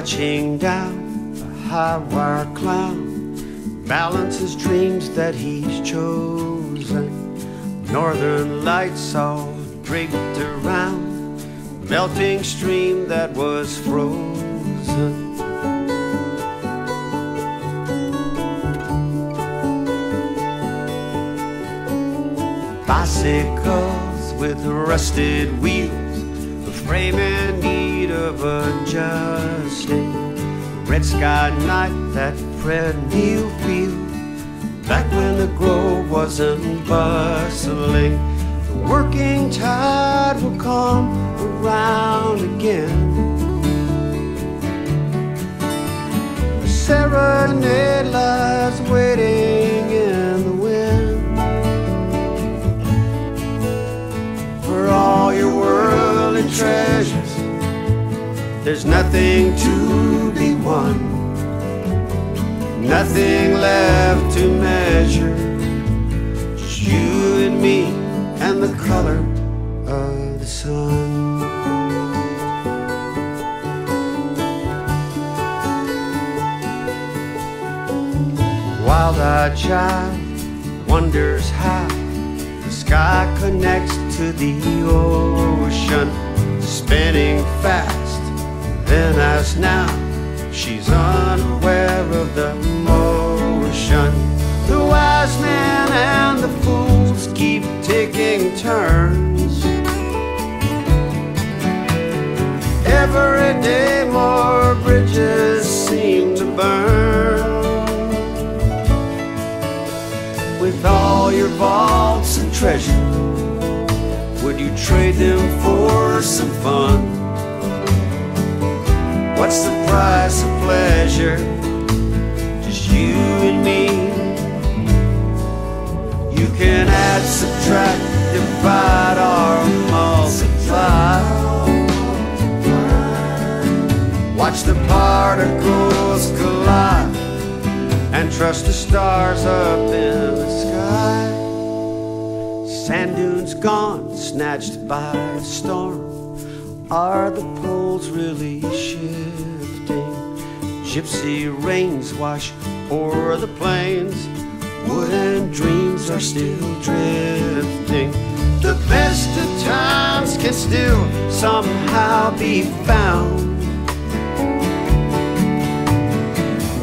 touching down a high wire clown balances dreams that he's chosen. Northern lights all draped around, melting stream that was frozen. Bicycles with rusted wheels, the frame in need of adjusting. Red sky night, that Fred Neil feel, back when the grove wasn't bustling. The working tide will come around There's nothing to be won, nothing left to measure. Just you and me and the color of the sun. Wild-eyed child wonders how the sky connects to the ocean, spinning fast. Then, as now, she's unaware of the motion. The wise men and the fools keep taking turns. Every day, more bridges seem to burn with all your vaults and treasure? Would you trade them for some fun? Price of pleasure? Just you and me. You can add, subtract, divide, or multiply. Watch the particles collide and trust the stars up in the sky. Sand dunes gone, snatched by a storm. Are the poles really shifting? Gypsy rains wash o'er the plains. Wooden dreams are still drifting. The best of times can still somehow be found.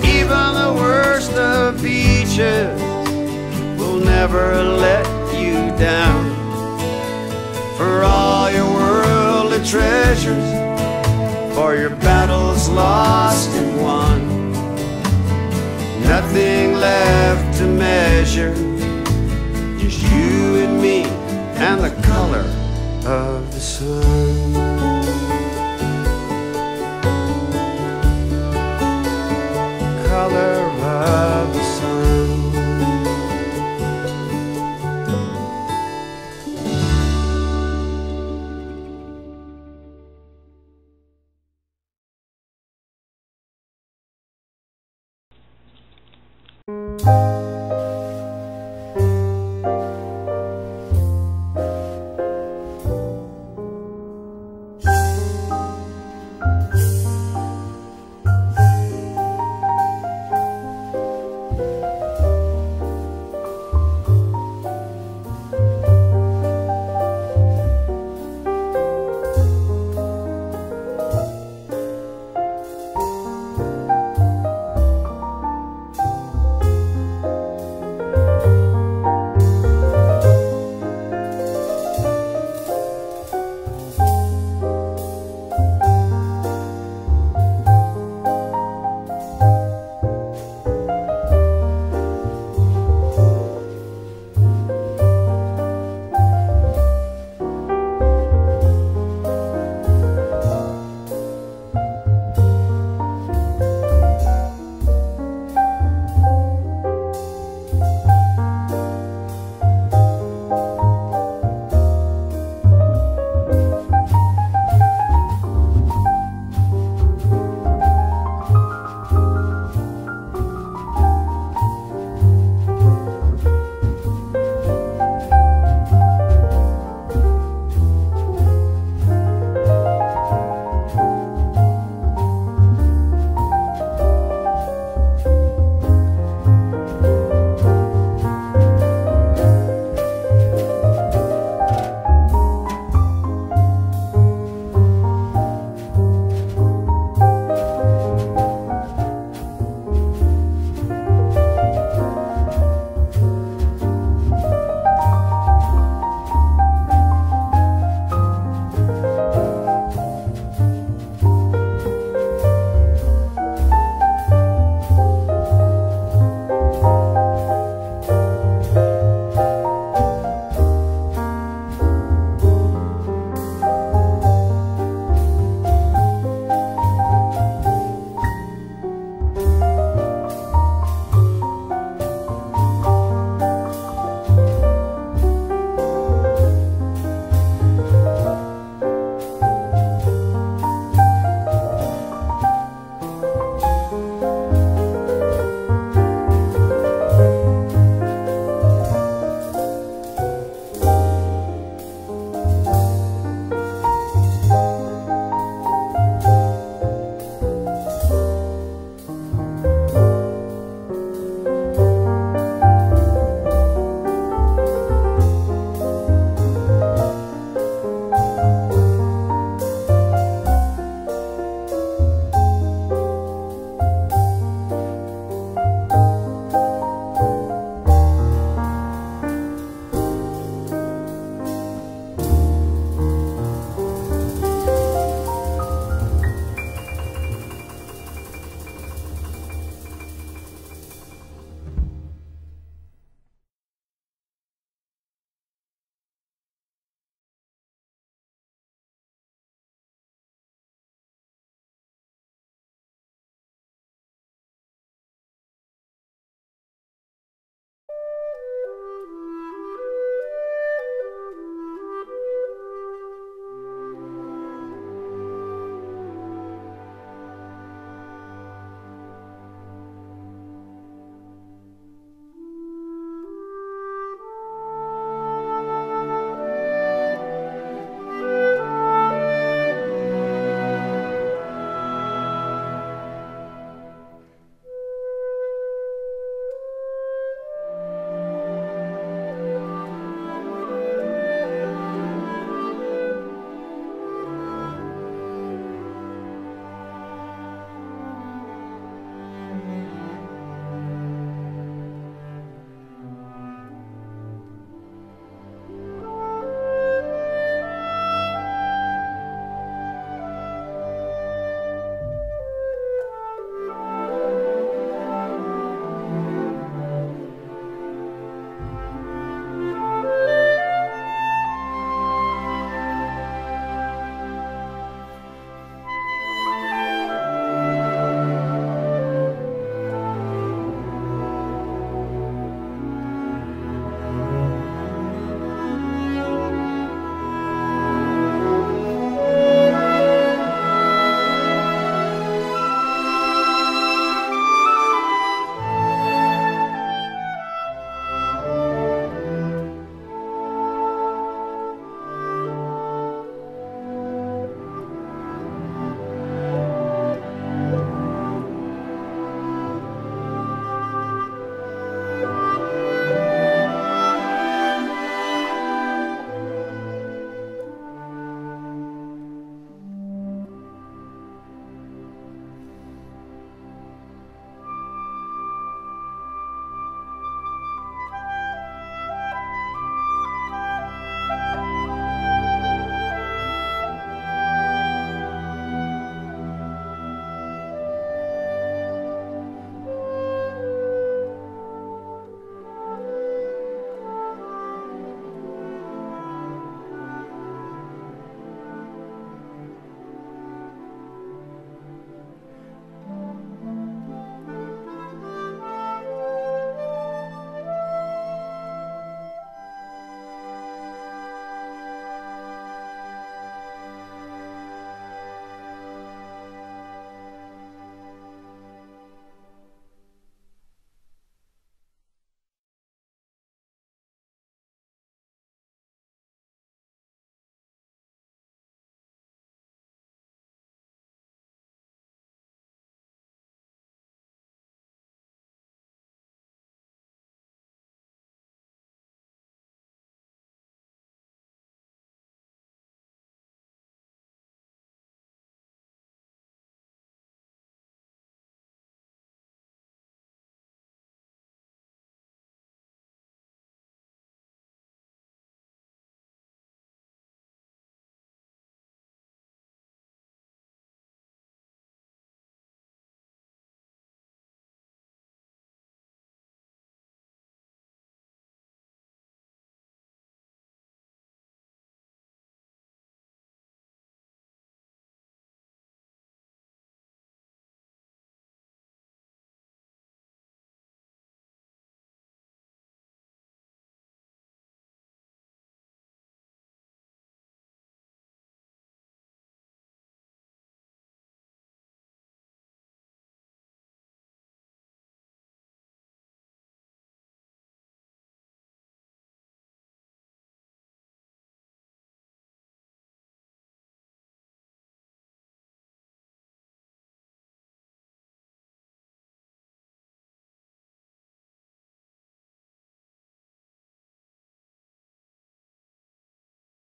Even the worst of beaches will never let you down. For all your worldly treasures, for your battles lost Nothing left to measure, just you and me and the color of the sun.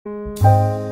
You